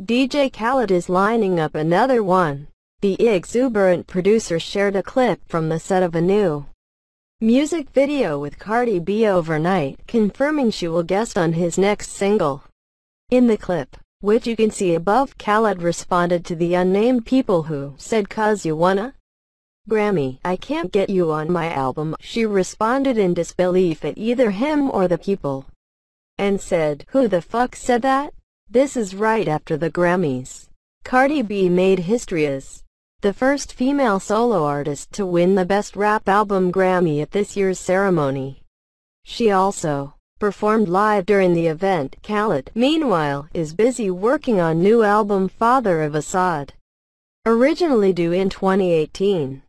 DJ Khaled is lining up another one. The exuberant producer shared a clip from the set of a new music video with Cardi B overnight, confirming she will guest on his next single. In the clip, which you can see above, Khaled responded to the unnamed people who said cuz you wanna? Grammy, I can't get you on my album. She responded in disbelief at either him or the people and said, who the fuck said that? This is right after the Grammys. Cardi B made history as the first female solo artist to win the Best Rap Album Grammy at this year's ceremony. She also performed live during the event. Khaled, meanwhile, is busy working on new album Father of Asahd, originally due in 2018.